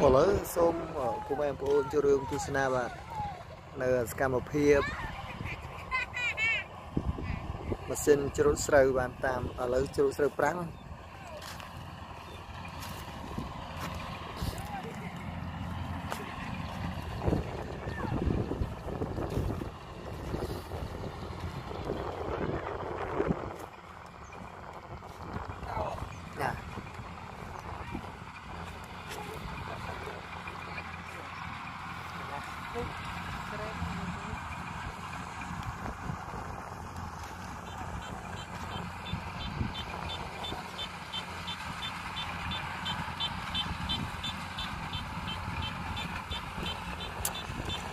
ឥឡូវសូមពុកម៉ែបងប្អូនចូលរួមទស្សនាបាទនៅសកម្មភាពម៉ាស៊ីនច្រូតស្រូវបានតាមឥឡូវច្រូតស្រូវប្រាំង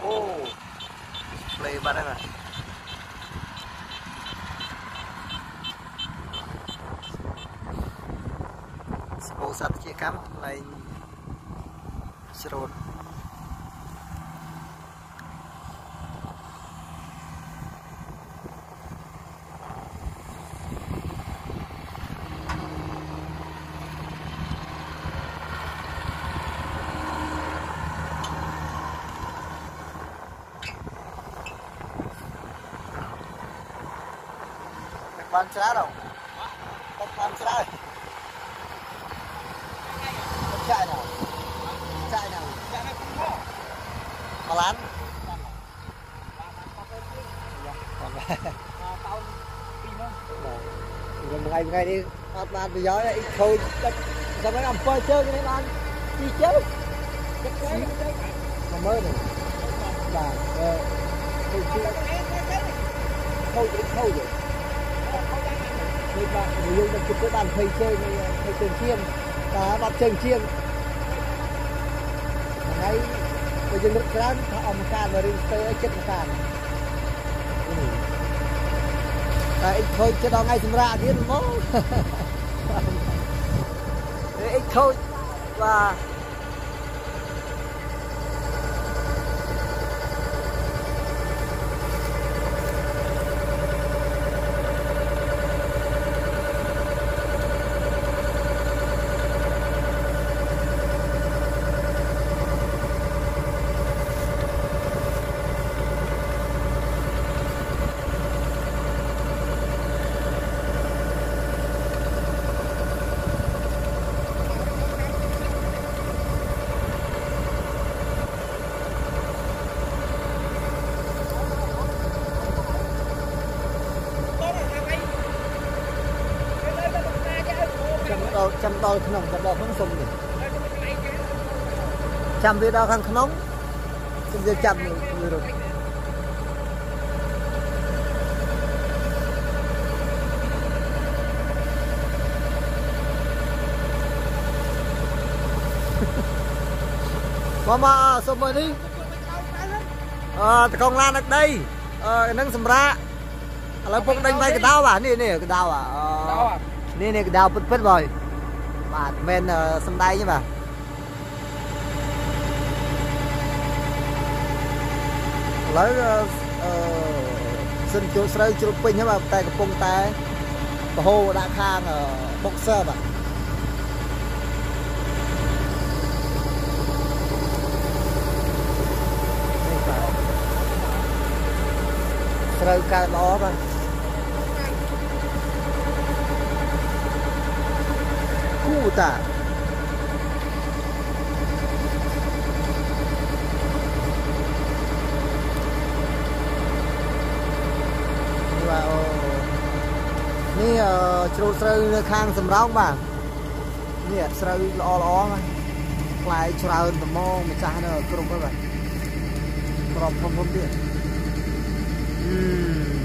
អូលេបាត់ហើយបាទស្ពោសត្វជាកម្មលែងច្រូត បានច្រើនអត់ទឹកបានច្រើនចាយណាចាយណាចាយណាមកឡានខ្ញុំថ្ងៃថ្ងៃនេះអត់បានប្រយោជន៍អីខូចទឹកសម្រាប់អំពើជើងនេះបានទីជើងទឹកខ្លាំងទៅមកមើលបាទអឺខូចជើងខូច ខូចនេះបាទយើងទៅជិះបាន20ជើង20ជើងឈាមតែ10ជើងឈាមហើយបើយើងរត់ច្រើនថាអមការមករឿងស្ទើចិត្តមកការតែអ៊ីខូចចិត្តដល់ថ្ងៃសម្រាប់ទៀតមកអ៊ីខូចបាទ ដល់ចាំដល់ក្នុងចាំដល់ក្នុងសុំនេះចាំវាដល់ខាងក្នុងខ្ញុំវាចាប់មួយរត់មកមកសុំមើលនេះអឺតកងឡានដឹកដីអឺនឹងសម្រាប់ឥឡូវពុកដេញវាយកដោបាទនេះនេះកដោអានេះនេះកដោពិតពិតបង បាទមិនមែនសំដែងទេបាទឥឡូវអឺសិនជួស្រូវជ្រុតពេញហើយបាទតែកំពុងតែបហូរដាក់ខាងបុកសើបាទស្រូវកើតល្អបាទ គូតាបាទអូនេះជ្រូតស្រូវនៅខាងសំរោងបាទនេះស្រូវល្អល្អណាផ្លែច្រើនត្មងម្ចាស់នៅគ្រប់ហើយបាទក្របធំធំទៀតគ្រប់បណ្ដោយបាទនេះអ្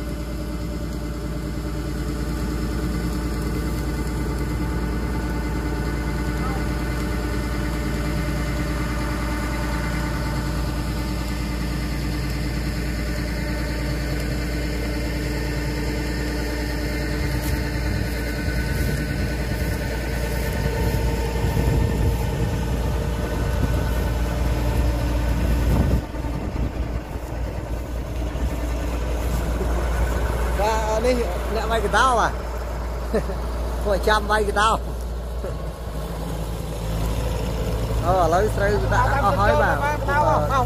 នកវា យកដោបាទធ្វើចាំវាយកដោអូឥឡូវស្រូវដាក់អស់ហើយបាទឥឡូវ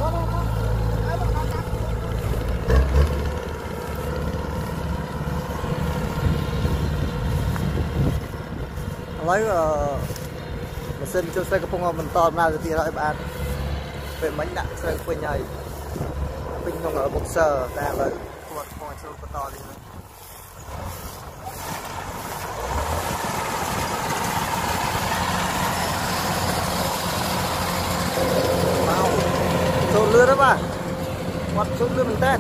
ម៉ាស៊ីនជួយស្រូវកំពុងបន្តដំណើរទៅទៀតហើយបាទពេលមិញដាក់ស្រូវពេញហើយពេញក្នុងបុកសើតែឥឡូវគាត់កំពុងជួយបន្តទៀត ចូលលឿនហើយបាទគាត់ចូលលឿនមែនតើ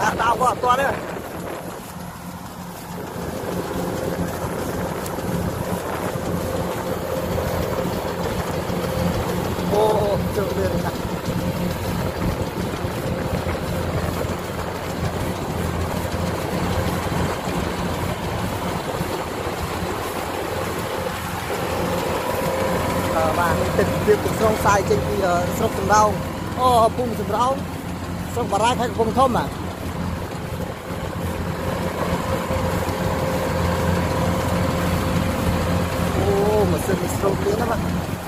ដាក់ដល់គាត់អត់ទាន់ទេចូលលឿនណាស់បាទនេះទឹក វាកំស្រងសាយចេញពីស្រុកសំរោងអូភូមិសំរោងស្រុកបារាយខេត្តកំពង់ធំបាទអូម៉ាស៊ីនស្រូបលឿនណាស់បាទ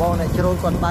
បងអ្នកជ្រូនគាត់បើ